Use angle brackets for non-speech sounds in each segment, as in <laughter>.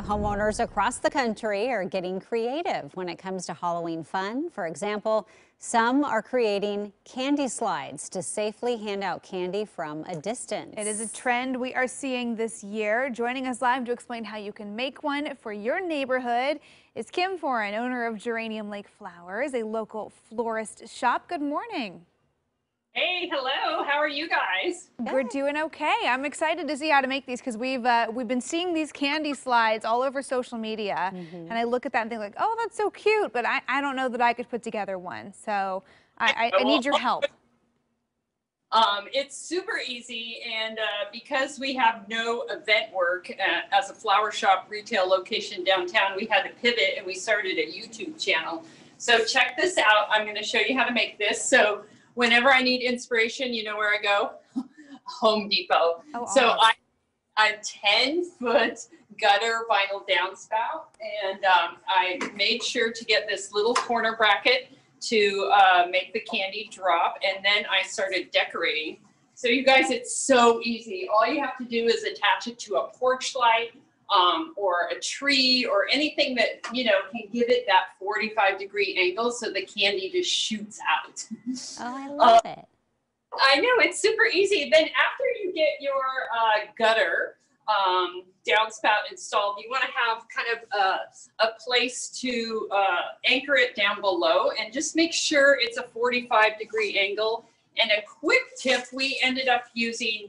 Homeowners across the country are getting creative when it comes to Halloween fun. For example, some are creating candy slides to safely hand out candy from a distance. It is a trend we are seeing this year. Joining us live to explain how you can make one for your neighborhood is Kim Foren, owner of Geranium Lake Flowers, a local florist shop. Good morning. Hey, hello. How are you guys? We're doing okay. I'm excited to see how to make these because we've uh, we've been seeing these candy slides all over social media, mm -hmm. and I look at that and think like, oh, that's so cute, but I, I don't know that I could put together one. So I, I, I need your help. Um, it's super easy, and uh, because we have no event work uh, as a flower shop retail location downtown, we had to pivot and we started a YouTube channel. So check this out. I'm going to show you how to make this. So whenever I need inspiration, you know where I go? <laughs> Home Depot. Oh, so I a 10 foot gutter vinyl downspout and um, I made sure to get this little corner bracket to uh, make the candy drop and then I started decorating. So you guys, it's so easy. All you have to do is attach it to a porch light um, or a tree or anything that, you know, can give it that 45 degree angle so the candy just shoots out. Oh, I <laughs> love uh, it. I know, it's super easy. Then after you get your uh, gutter um, downspout installed, you want to have kind of a, a place to uh, anchor it down below and just make sure it's a 45 degree angle. And a quick tip, we ended up using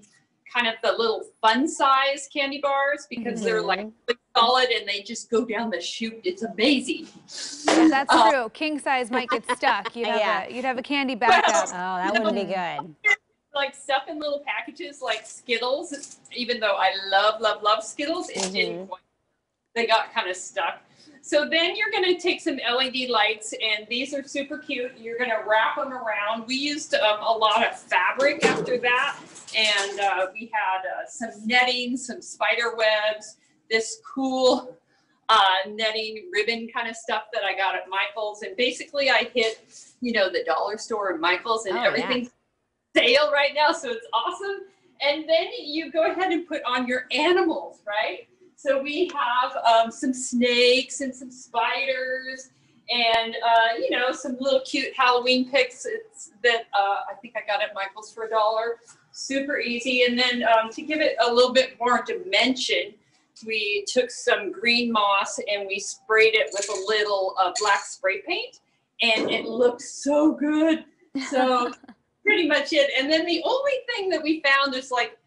kind of the little fun size candy bars because mm-hmm. they're like solid and they just go down the chute. It's amazing. Yeah, that's uh, true. King size might get stuck. You'd have, yeah. a, you'd have a candy backup. oh, that wouldn't be good. Like stuff in little packages like Skittles, even though I love, love, love Skittles, it mm-hmm. didn't quite, they got kind of stuck. So then you're going to take some LED lights, and these are super cute. You're going to wrap them around. We used um, a lot of fabric after that, and uh, we had uh, some netting, some spider webs, this cool uh, netting ribbon kind of stuff that I got at Michael's. And basically, I hit, you know, the dollar store and Michael's, and oh, everything's yeah. sale right now, so it's awesome. And then you go ahead and put on your animals, right? So we have um, some snakes and some spiders and, uh, you know, some little cute Halloween picks that uh, I think I got at Michael's for a dollar. Super easy. And then um, to give it a little bit more dimension, we took some green moss and we sprayed it with a little uh, black spray paint and it looks so good. So <laughs> pretty much it. And then the only thing that we found is like,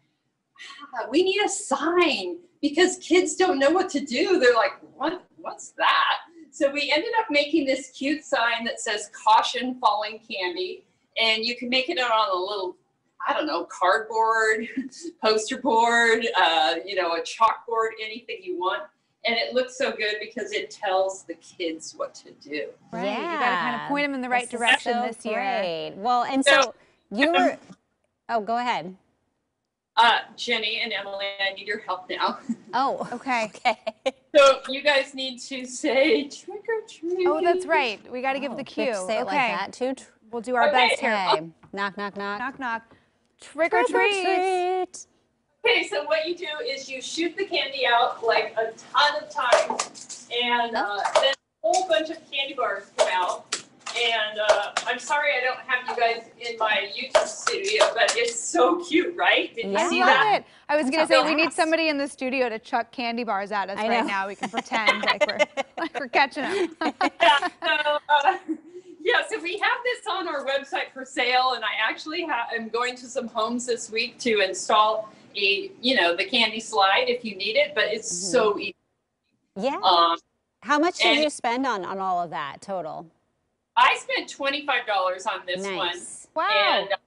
ah, we need a sign because kids don't know what to do. They're like, what, what's that? So we ended up making this cute sign that says caution falling candy. And you can make it out on a little, I don't know, cardboard, <laughs> poster board, uh, you know, a chalkboard, anything you want. And it looks so good because it tells the kids what to do. Right. Yeah. You got to kind of point them in the right this direction so this year. Great. Well, and so, so you were, oh, go ahead. Uh, Jenny and Emily, I need your help now. <laughs> Oh, okay. okay. <laughs> So you guys need to say trick or treat. Oh, that's right. We got to give the oh, cue. Say it like that too. We'll do our okay. best here. Okay. Knock, knock, knock. Knock, knock. Trick, trick or, treat. or treat. Okay, so what you do is you shoot the candy out like a ton of times, and uh, then a whole bunch of candy bars come out. And uh, I'm sorry I don't have you guys in my YouTube studio, but it's so cute, right? Did you I see that? It. I was going to say, we need somebody in the studio to chuck candy bars at us right now. We can <laughs> pretend like we're, like we're catching them. <laughs> yeah, so, uh, yeah, so we have this on our website for sale, and I actually am going to some homes this week to install a, you know, the candy slide if you need it, but it's mm -hmm. so easy. Yeah. Um, How much did you spend on, on all of that total? I spent $25 on this nice. one. Wow. And, uh, yeah,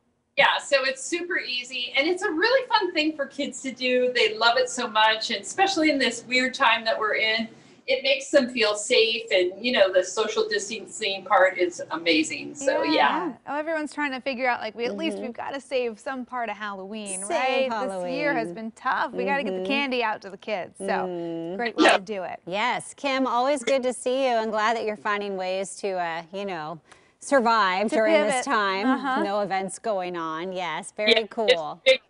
so it's super easy and it's a really fun thing for kids to do. They love it so much, and especially in this weird time that we're in it makes them feel safe and you know the social distancing part is amazing so yeah, yeah. oh everyone's trying to figure out like we at mm -hmm. least mm-hmm. we've got to save some part of halloween save right halloween. this year has been tough we mm -hmm. got to get the mm-hmm. candy out to the kids so mm. great way to do it yes kim always good to see you i'm glad that you're finding ways to uh, you know survive to during pivot. this time uh -huh. no events going on yes very yeah, cool big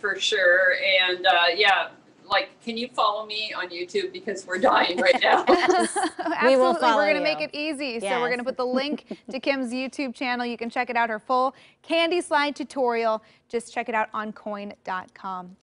for sure and uh, yeah like, can you follow me on YouTube because we're dying right now? <laughs> <laughs> Absolutely. will follow We're going to make it easy. So we're going to put the link <laughs> to Kim's YouTube channel. You can check it out, her full candy slide tutorial. Just check it out on koin.com.